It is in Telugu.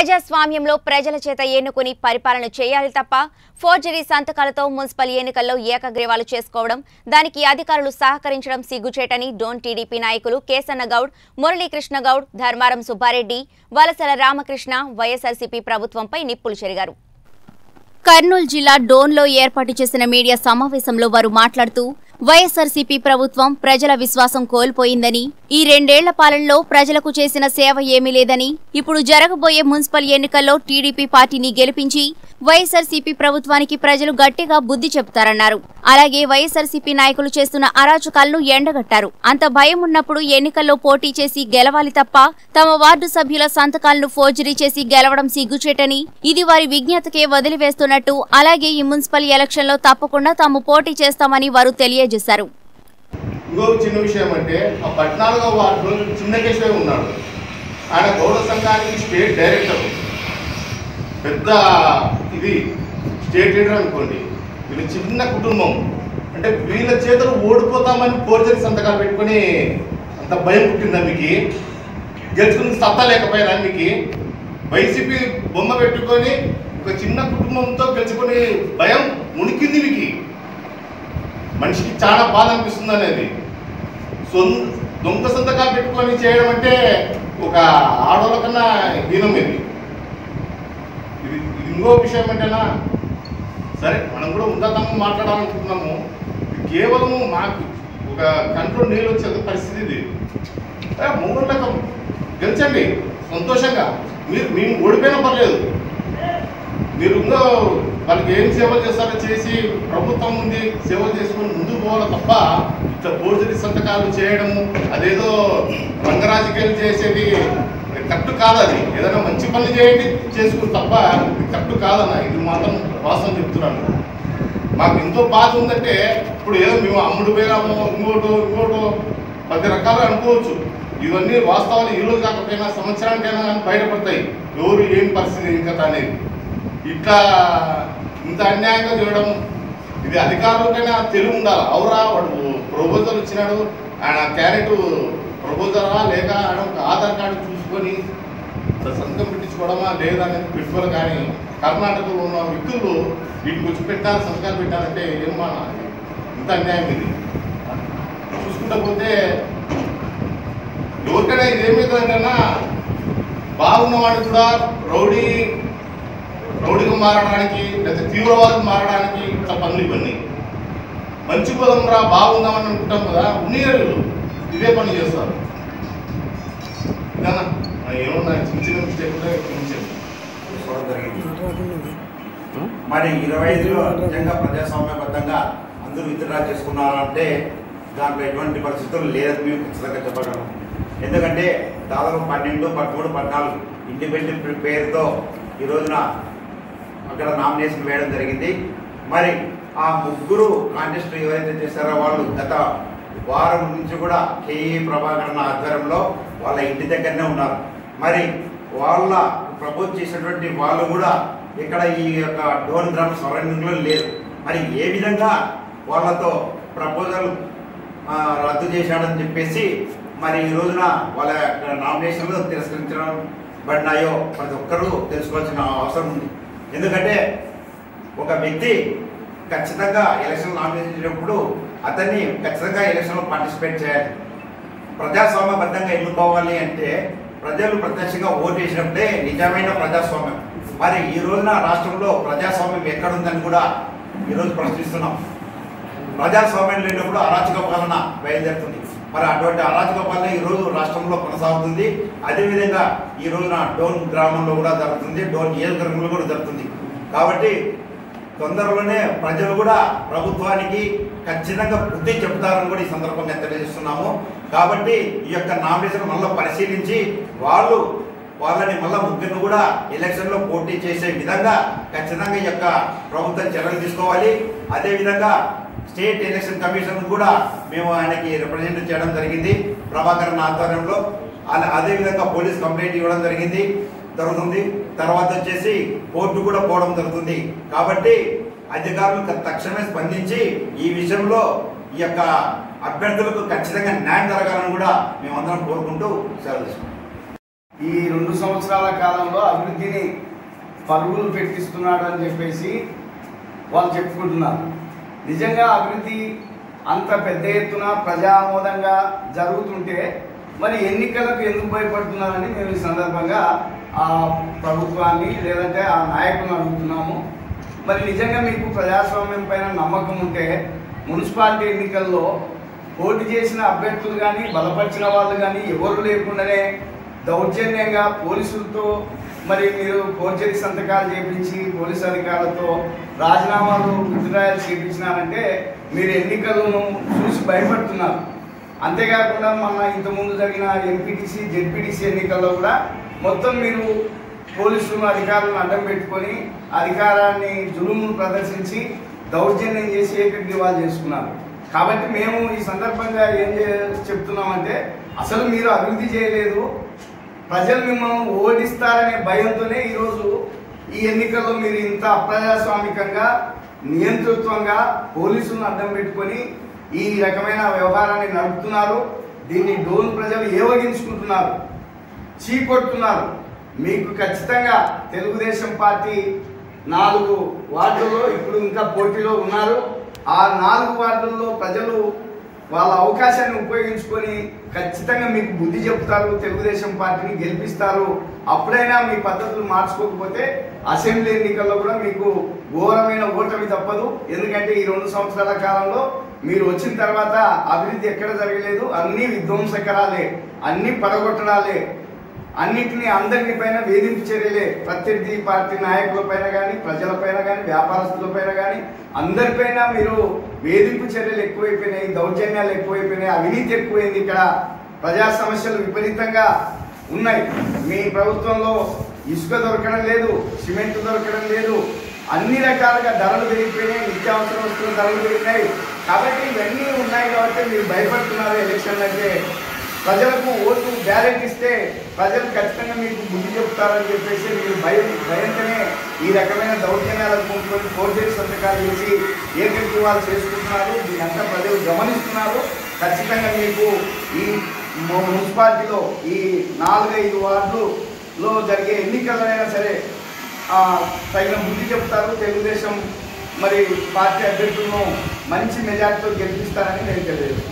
ప్రజాస్వామ్యంలో ప్రజల చేత ఎన్నుకుని పరిపాలన చేయాలి తప్ప ఫోర్జరీ సంతకాలతో మున్సిపల్ ఎన్నికల్లో ఏకగ్రీవాలు చేసుకోవడం దానికి అధికారులు సహకరించడం సిగ్గుచేటని డోన్ టీడీపీ నాయకులు కేసన్న గౌడ్ మురళీకృష్ణ గౌడ్ ధర్మారం సుబ్బారెడ్డి వలసల రామకృష్ణ వైఎస్ఆర్సీపీ ప్రభుత్వంపై నిప్పులు చెరిగారు. కర్నూలు జిల్లా డోన్లో ఏర్పాటు చేసిన మీడియా సమావేశంలో వారు మాట్లాడుతూ వైఎస్ఆర్సీపీ ప్రభుత్వం ప్రజల విశ్వాసం కోల్పోయిందని ఈ రెండేళ్ళ పాలనలో ప్రజలకు చేసిన సేవ ఏమీ లేదని ఇప్పుడు జరగబోయే మున్సిపల్ ఎన్నికల్లో టీడీపీ పార్టీని గెలిపించి వైఎస్ఆర్సీపీ ప్రభుత్వానికి ప్రజలు గట్టిగా బుద్ధి చెబుతారన్నారు. అలాగే వైఎస్ఆర్సీపీ నాయకులు చేస్తున్న అరాచకాలను ఎండగట్టారు. అంత భయం ఉన్నప్పుడు ఎన్నికల్లో పోటీ చేసి గెలవాలి తప్ప తమ వార్డు సభ్యుల సంతకాలను ఫోర్జరీ చేసి గెలవడం సిగ్గుచేటని ఇది వారి విజ్ఞతకే వదిలివేస్తున్నట్టు అలాగే ఈ మున్సిపల్ ఎలక్షన్లో తప్పకుండా తాము పోటీ చేస్తామని వారు తెలియజేశారు ఇంకొక చిన్న విషయం అంటే ఆ పద్నాలుగో వార్డులో చిన్న కేశవే ఉన్నాడు. ఆయన గౌడ సంఘానికి స్టేట్ డైరెక్టర్. పెద్ద ఇది స్టేట్ లీడర్ అనుకోండి. వీళ్ళ చిన్న కుటుంబం. అంటే వీళ్ళ చేతులు ఓడిపోతామని పోర్చని సంతకాలు పెట్టుకొని అంత భయం పుట్టిందా మీకు? గెలుచుకుని సత్తా లేకపోయినా మీకు? వైసీపీ బొమ్మ పెట్టుకొని ఒక చిన్న కుటుంబంతో గెలుచుకొని భయం మునికింది మీకు? మనిషికి చాలా బాధ అనిపిస్తుంది అనేది. సొంత దొంగ సంతకాలు పెట్టుకొని చేయడం అంటే ఒక ఆడవాళ్ళ కన్నా హీనం ఇది. ఇది ఇంకో విషయం ఏంటన్నా సరే మనం కూడా ఉన్నతంగా మాట్లాడాలనుకుంటున్నాము. కేవలం కేవలము మాకు ఒక కంట్రోల్ నీళ్ళు వచ్చే పరిస్థితి ఇది. మూడు రకం గెలిచండి. సంతోషంగా. మీరు మేము ఓడిపోయినా పర్లేదు. మీరు ఇంకో వాళ్ళకి ఏం సేవలు చేస్తారో చేసి ప్రభుత్వం ఉంది సేవలు చేసుకొని ముందుకు పోవాలి తప్ప ఇట్లా ఫోర్జరీ సంతకాలు చేయడము అదేదో రంగరాజకీయాలు చేసేది కరెక్ట్ కాదు అది. ఏదైనా మంచి పని చేయండి చేసుకుని తప్ప ఇది కరెక్ట్ కాదన్న ఇది మాత్రం వాస్తవం చెప్తున్నాను. మాకు ఎంతో బాధ ఉందంటే ఇప్పుడు ఏదో మేము అమ్ముడు పోయినాము ఇంకోటో ఇంకోటో పది రకాలు అనుకోవచ్చు. ఇవన్నీ వాస్తవాలు ఈరోజు కాకపోయినా సంవత్సరానికైనా కానీ బయటపడతాయి. ఎవరు ఏం పరిస్థితి ఇంకా అనేది? ఇట్లా ఇంత అన్యాయంగా చూడడం ఇది అధికారులకైనా తెలివి ఉండాలి అవురా వాడు ప్రపోజల్ ఇచ్చినాడు ఆయన క్యారెట్ ప్రపోజలా లేక ఆయన ఒక ఆధార్ కార్డు చూసుకొని సంతకం పెట్టించుకోవడమా లేదా అనేది పెట్టుకోవాలి కానీ కర్ణాటకలో ఉన్న వ్యక్తులు వీటికి వచ్చి పెట్టాలి సంతకాలు పెట్టాలంటే ఏం ఇంత అన్యాయం ఇది. చూసుకుంటా పోతే ఎవరికైనా ఇది ఏమవుతుందంటన్నా బాగున్నవాడు కూడా రౌడీ రౌడీగా మారడానికి లేదా తీవ్రవాదం మారడానికి ఇట్లా పనులు ఇవన్నీ. మంచి పదం రా బాగుందామని అనుకుంటాం కదా ఉన్నీరు ఇదే పని చేస్తారు. ఏమన్నా చిన్న చిన్న మిస్టేక్ కూడా మరి ఇరవై ఐదులో నిజంగా ప్రజాస్వామ్యబద్ధంగా అందరూ విత్డ్రా చేసుకున్నారంటే దాంట్లో ఎటువంటి పరిస్థితులు లేదని మేము ఖచ్చితంగా చెప్పగలం ఎందుకంటే దాదాపు పన్నెండు పదమూడు పద్నాలుగు ఇండిపెండెంట్ పేరుతో ఈ రోజున అక్కడ నామినేషన్ వేయడం జరిగింది. మరి ఆ ముగ్గురు కాంటెస్ట్ ఎవరైతే చేశారో వాళ్ళు గత వారం నుంచి కూడా కేఈ ప్రభాకరణ ఆధ్వర్యంలో వాళ్ళ ఇంటి దగ్గరనే ఉన్నారు. మరి వాళ్ళ ప్రపోజ్ చేసినటువంటి వాళ్ళు కూడా ఇక్కడ ఈ యొక్క డోన్ గ్రామ సరౌండింగ్లో లేరు. మరి ఏ విధంగా వాళ్ళతో ప్రపోజల్ రద్దు చేశాడని చెప్పేసి మరి ఈ రోజున వాళ్ళ యొక్క నామినేషన్లు తిరస్కరించడం పడినాయో ప్రతి ఒక్కరూ తెలుసుకోవాల్సిన అవసరం ఉంది. ఎందుకంటే ఒక వ్యక్తి ఖచ్చితంగా ఎలక్షన్ నామినేషన్ చేసినప్పుడు అతన్ని ఖచ్చితంగా ఎలక్షన్లో పార్టిసిపేట్ చేయాలి. ప్రజాస్వామ్యబద్ధంగా ఎన్నుకోవాలి అంటే ప్రజలు ప్రత్యక్షంగా ఓటు వేసినప్పుడే నిజమైన ప్రజాస్వామ్యం. మరి ఈ రోజున రాష్ట్రంలో ప్రజాస్వామ్యం ఎక్కడుందని కూడా ఈరోజు ప్రశ్నిస్తున్నాం. ప్రజాస్వామ్యం లేనప్పుడు అరాచక పాలన బయలుదేరుతుంది. మరి అటువంటి అరాచక పాలన ఈ రోజు రాష్ట్రంలో కొనసాగుతుంది. అదేవిధంగా ఈ రోజున డోన్ గ్రామంలో కూడా జరుగుతుంది డోన్ నియోజకవర్గంలో కూడా జరుగుతుంది. కాబట్టి తొందరలోనే ప్రజలు కూడా ప్రభుత్వానికి ఖచ్చితంగా బుద్ధి చెప్తారని కూడా ఈ సందర్భంగా తెలియజేస్తున్నాము. కాబట్టి ఈ యొక్క నామినేషన్ మళ్ళీ పరిశీలించి వాళ్ళు వాళ్ళని మళ్ళీ ముగ్గురు కూడా ఎలక్షన్లో పోటీ చేసే విధంగా ఖచ్చితంగా ఈ యొక్క ప్రభుత్వం చర్యలు తీసుకోవాలి. అదేవిధంగా స్టేట్ ఎలక్షన్ కమిషన్ కూడా మేము ఆయనకి రిప్రజెంట్ చేయడం జరిగింది. ప్రభాకరన్ ఆధ్వర్యంలో. అలా- అదేవిధంగా పోలీస్ కంప్లైంట్ ఇవ్వడం జరిగింది జరుగుతుంది. తర్వాత వచ్చేసి కోర్టు కూడా పోవడం జరుగుతుంది. కాబట్టి అధికారులు తక్షణమే స్పందించి ఈ విషయంలో ఈ యొక్క అభ్యర్థులకు ఖచ్చితంగా న్యాయం జరగాలని కూడా మేమందరం కోరుకుంటూ సెలవు ఈ రెండు సంవత్సరాల కాలంలో అభివృద్ధిని పరుగులు పెట్టిస్తున్నాడు అని చెప్పేసి వాళ్ళు చెప్పుకుంటున్నారు. నిజంగా అభివృద్ధి అంత పెద్ద ఎత్తున ప్రజామోదంగా జరుగుతుంటే మరి ఎన్నికలకు ఎందుకు భయపడుతున్నారని మేము ఈ సందర్భంగా ఆ ప్రభుత్వాన్ని లేదంటే ఆ నాయకులను అడుగుతున్నాము. మరి నిజంగా మీకు ప్రజాస్వామ్యం పైన నమ్మకం ఉంటే మున్సిపాలిటీ ఎన్నికల్లో పోటీ చేసిన అభ్యర్థులు కానీ బలపరిచిన వాళ్ళు కానీ ఎవరు లేకుండానే దౌర్జన్యంగా పోలీసులతో మరి మీరు ఫోర్జరీ సంతకాలు చేపించి పోలీసు అధికారులతో రాజీనామాలు విత్డ్రాయలు చేపించినారంటే మీరు ఎన్నికలను చూసి భయపడుతున్నారు. అంతేకాకుండా మన ఇంతకుముందు జరిగిన ఎంపీటీసీ జెడ్పీటీసీ ఎన్నికల్లో కూడా మొత్తం మీరు పోలీసులు అధికారులను అడ్డం పెట్టుకొని అధికారాన్ని జులుమును ప్రదర్శించి దౌర్జన్యం చేసి ఏకగ్రీవాలు చేసుకున్నారు. కాబట్టి మేము ఈ సందర్భంగా ఏం చెప్తున్నామంటే అసలు మీరు అభివృద్ధి చేయలేదు. ప్రజలు మిమ్మల్ని ఓడిస్తారనే భయంతోనే ఈరోజు ఈ ఎన్నికల్లో మీరు ఇంత అప్రజాస్వామికంగా నియంతృత్వంగా పోలీసులను అడ్డం పెట్టుకొని ఈ రకమైన వ్యవహారాన్ని నడుపుతున్నారు. దీన్ని డోన్ ప్రజలు ఏవగించుకుంటున్నారు చీకొడుతున్నారు. మీకు ఖచ్చితంగా తెలుగుదేశం పార్టీ నాలుగు వార్డుల్లో ఇప్పుడు ఇంకా పోటీలో ఉన్నారు. ఆ నాలుగు వార్డుల్లో ప్రజలు వాళ్ళ అవకాశాన్ని ఉపయోగించుకొని ఖచ్చితంగా మీకు బుద్ధి చెప్తారు తెలుగుదేశం పార్టీని గెలిపిస్తారు. అప్పుడైనా మీ పద్ధతులు మార్చుకోకపోతే అసెంబ్లీ ఎన్నికల్లో కూడా మీకు ఘోరమైన ఓటమి తప్పదు. ఎందుకంటే ఈ రెండు సంవత్సరాల కాలంలో మీరు వచ్చిన తర్వాత అభివృద్ధి ఎక్కడ జరగలేదు. అన్ని విధ్వంసకరాలే అన్ని పడగొట్టడాలే. అన్నింటినీ అందరిపైన వేధింపు చర్యలే. ప్రత్యర్థి పార్టీ నాయకుల పైన కానీ ప్రజల పైన కానీ వ్యాపారస్తుల పైన కానీ అందరిపైన మీరు వేధింపు చర్యలు ఎక్కువైపోయినాయి దౌర్జన్యాలు ఎక్కువైపోయినాయి అవినీతి ఎక్కువైంది ఇక్కడ. ప్రజా సమస్యలు విపరీతంగా ఉన్నాయి. మీ ప్రభుత్వంలో ఇసుక దొరకడం లేదు సిమెంట్ దొరకడం లేదు. అన్ని రకాలుగా ధరలు పెరిగిపోయినాయి నిత్యావసర వస్తువుల ధరలు పెరిగినాయి. కాబట్టి ఇవన్నీ ఉన్నాయి కాబట్టి మీరు భయపడుతున్నారు ఎలక్షన్ అంటే. ప్రజలకు ఓటు బ్యాలెట్ ఇస్తే ప్రజలు ఖచ్చితంగా మీకు బుద్ధి చెప్తారని చెప్పేసి మీరు భయం భయంతోనే ఈ రకమైన దౌర్జన్యాలను కొనుక్కొని ఫోర్జరీ సంతకాలు చేసి ఏకగ్రీవాలు చేసుకుంటున్నారు. దీనంతా ప్రజలు గమనిస్తున్నారు. ఖచ్చితంగా మీకు ఈ మున్సిపాలిటీలో ఈ నాలుగైదు వార్డులో జరిగే ఎన్నికలైనా సరే తగిన బుద్ధి చెప్తారు. తెలుగుదేశం మరి పార్టీ అభ్యర్థులను మంచి మెజార్టీతో గెలిపిస్తారని నేను తెలియదు